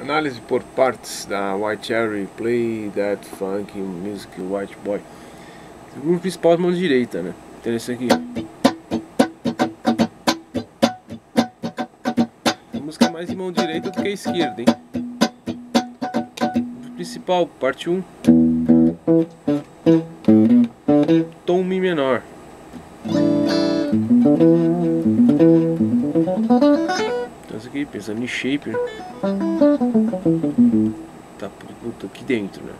Análise por partes da White Cherry Play That Funk Music White Boy. O grupo principal de mão direita, né? Tem esse aqui. A música é mais de mão direita do que esquerda, hein? O principal, parte 1. Tom Mi menor nessa aqui, pensando em shape. Tá puto aqui dentro, né?